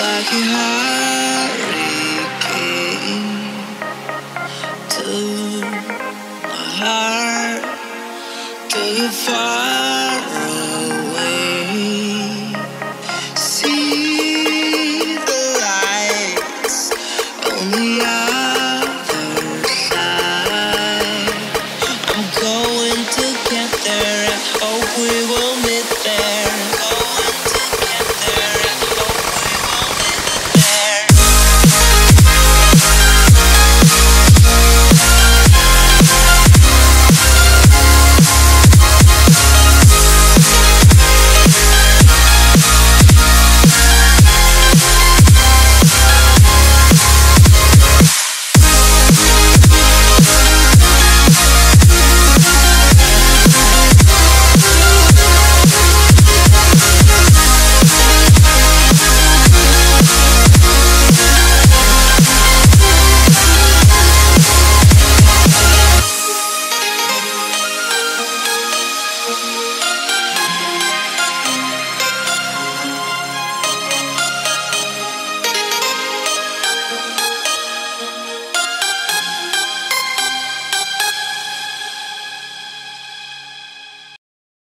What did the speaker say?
fucking to my heart. to you?